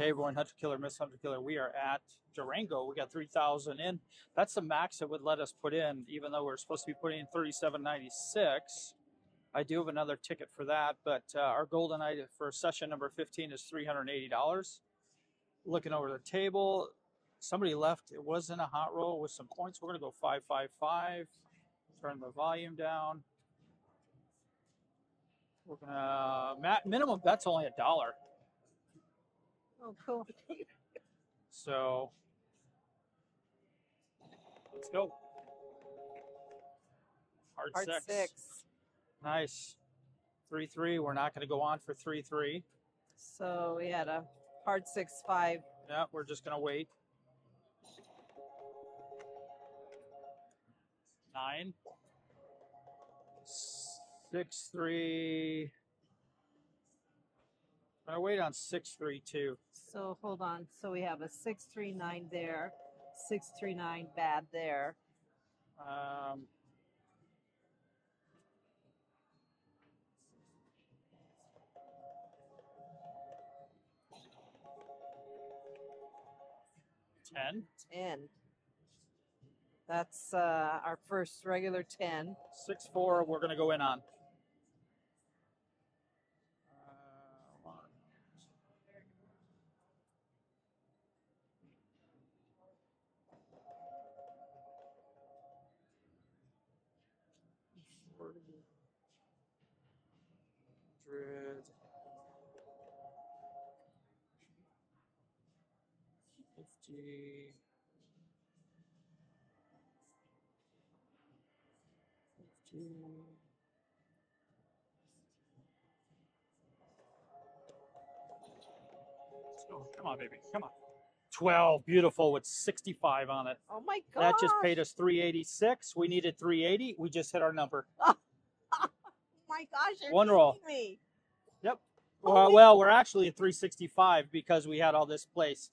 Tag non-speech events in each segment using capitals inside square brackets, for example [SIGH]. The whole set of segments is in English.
Hey everyone, Hunter Killer, Miss Hunter Killer. We are at Durango. We got 3,000 in. That's the max it would let us put in, even though we're supposed to be putting in 37.96. I do have another ticket for that, but uh, our golden night for session number 15 is $380. Looking over the table, somebody left. It was in a hot roll with some points. We're going to go 555. Turn the volume down. We're gonna minimum bet's only a dollar. Oh, cool. So let's go. Hard, Hard six. six. Nice. 3 3. We're not going to go on for 3 3. So we had a hard six five. Yeah, we're just going to wait. Nine. Six three. I'm gonna wait on six three two. So hold on. So we have a six three nine there, six three nine bad there. Um, ten. Ten. That's uh, our first regular ten. Six four. We're gonna go in on. Let's. Come on, baby. Come on. 12. Beautiful with 65 on it. Oh my god! That just paid us 386. We needed 380. We just hit our number. [LAUGHS] Oh my gosh! You're One roll. Me. Oh well, well, we're actually at 365 because we had all this placed.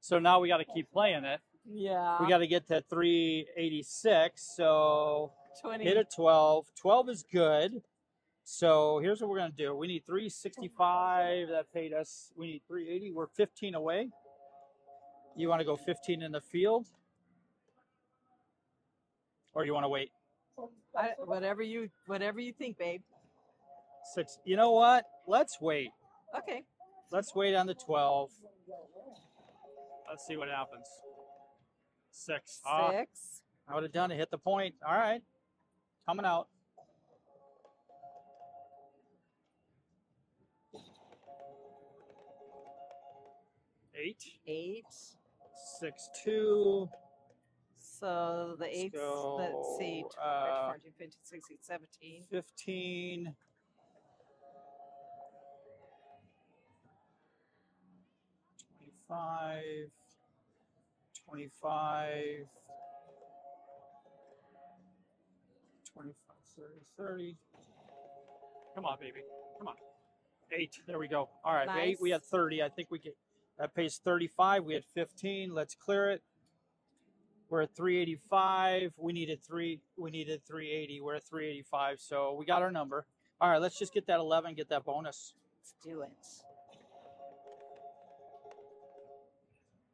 So now we got to keep playing it. Yeah. We got to get to 386. So twenty. hit a 12. 12 is good. So here's what we're going to do. We need 365. That paid us. We need 380. We're 15 away. You want to go 15 in the field? Or you want to wait? I, whatever you whatever you think, babe. Six. You know what? Let's wait. Okay. Let's wait on the 12. Let's see what happens. Six. Ah, Six. I would have done it. Hit the point. All right. Coming out. Eight. Eight. Six, two. So the eights, let's see, go, 12, uh, 14, 15, 16, 17. 15. Twenty-five, twenty-five, twenty-five, thirty, thirty. Come on, baby. Come on. Eight. There we go. All right. Eight. We had 30. I think we get that pays 35. We had 15. Let's clear it. We're at 385. We needed three. We needed 380. We're at 385. So we got our number. All right. Let's just get that 11. Get that bonus. Let's do it.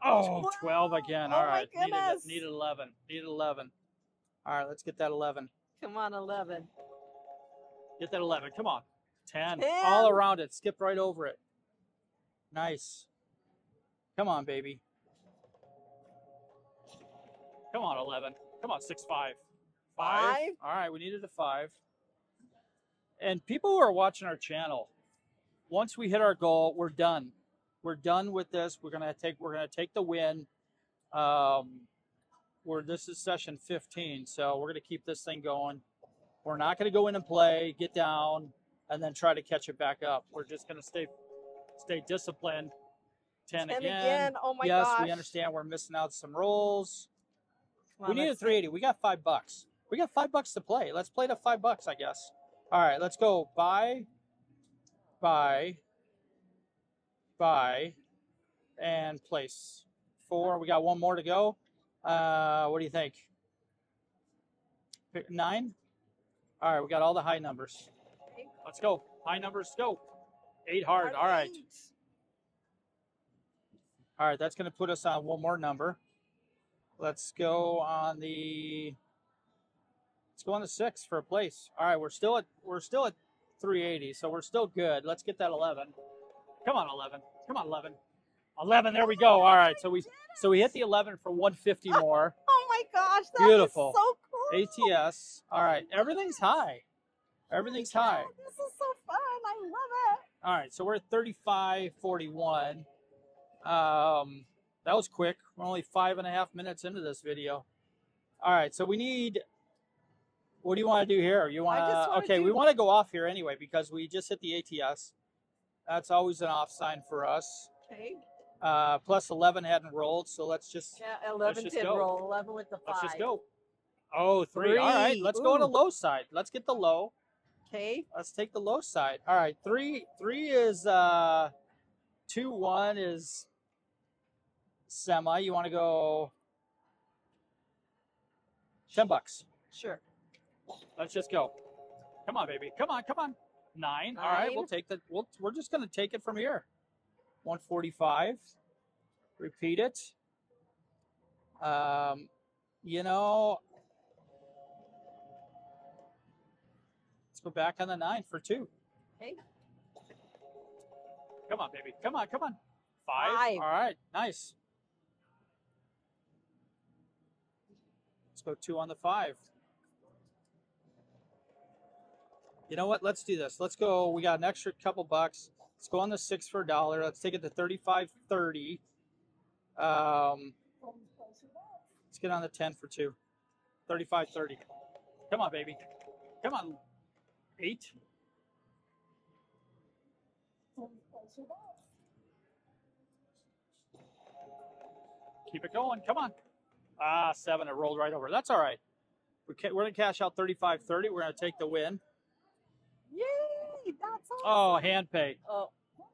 Oh, 12 again. Oh All my right. Needed, goodness. needed 11. Needed 11. All right. Let's get that 11. Come on, 11. Get that 11. Come on. 10. 10. All around it. Skip right over it. Nice. Come on, baby. Come on, 11. Come on, 6 5. Five? All right, we needed a 5. And people who are watching our channel, once we hit our goal, we're done. We're done with this. We're gonna take we're gonna take the win. Um, we're this is session 15, so we're gonna keep this thing going. We're not gonna go in and play, get down, and then try to catch it back up. We're just gonna stay stay disciplined. 10, 10 again. again. Oh my yes, gosh. we understand we're missing out some rolls. Come we need a let's- 380. We got five bucks. We got five bucks to play. Let's play to five bucks, I guess. All right, let's go. Bye. buy, buy, and place. Four. We got one more to go. Uh, what do you think? Pick Nine. All right, we got all the high numbers. Let's go. High numbers, go. Eight hard. All right. All right, that's going to put us on one more number. Let's go on the. Let's go on the six for a place. All right, we're still at we're still at 380, so we're still good. Let's get that 11. Come on, 11. Come on, 11. 11. There we go. All right, so we so we hit the 11 for 150 [LAUGHS] more. Oh my gosh, that Beautiful. so cool. ATS. All right, everything's high. Everything's high. Oh, this is so fun. I love it. All right, so we're at 35.41. Um, that was quick. We're only five and a half minutes into this video. All right, so we need. What do you want to do here? You want to? Okay, we want to go off here anyway because we just hit the ATS. That's always an off sign for us. Okay. Uh, plus 11 hadn't rolled, so let's just Yeah, 11 just did go. roll. 11 with the 5. let's just go. Oh, three. All right, let's go on the low side. Let's get the low. Okay. Let's take the low side. All right, three three is uh two one is semi. You want to go ten bucks? Sure. Let's just go. Come on, baby. Come on, come on. Nine. All right, we'll take the. We'll, we're just gonna take it from here. One forty five. Repeat it. Um, you know. Let's go back on the nine for two. Okay. Come on, baby. Come on, come on. Five. Five. All right, nice. Let's go two on the five. You know what? Let's do this. Let's go. We got an extra couple bucks. Let's go on the six for a dollar. Let's take it to thirty-five thirty. Um, let's get on the ten for two. Thirty-five thirty. Come on, baby. Come on. Eight. Keep it going. Come on. Ah, seven. It rolled right over. That's all right. We we're going to cash out 35 30. We're going to take the win. Yay! That's awesome. Oh, hand pay. Oh,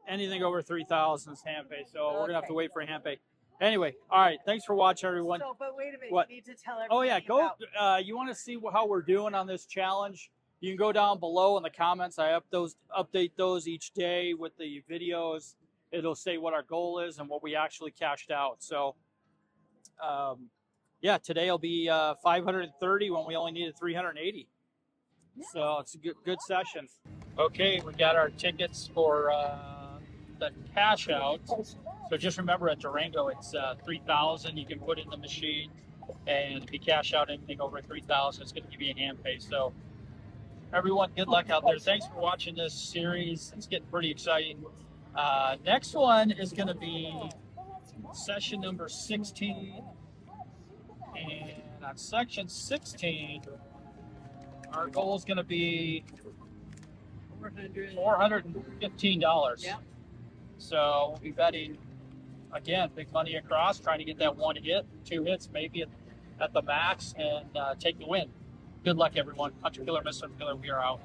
Anything over 3,000 is hand pay. So we're going to have to wait for hand pay. Anyway, all right. Thanks for watching, everyone. so, but wait a minute. What? You need to tell everybody. Oh, yeah. Go. about- Uh, you want to see how we're doing on this challenge? You can go down below in the comments. I up those, update those each day with the videos. It'll say what our goal is and what we actually cashed out. So, um, yeah, today will be uh, 530 when we only needed 380. So it's a good, good session. Okay, we got our tickets for uh, the cash out. So just remember at Durango, it's uh, 3,000. You can put in the machine, and if you cash out anything over 3,000, it's going to give you a hand pay. So everyone, good luck out there. Thanks for watching this series. It's getting pretty exciting. Uh, next one is going to be session number 16. And on section 16, our goal is going to be $415. Yeah. So we'll be betting again, big money across, trying to get that one hit, two hits maybe at, at the max, and uh, take the win. Good luck, everyone. Hunter Killer, Mr. Killer, we are out.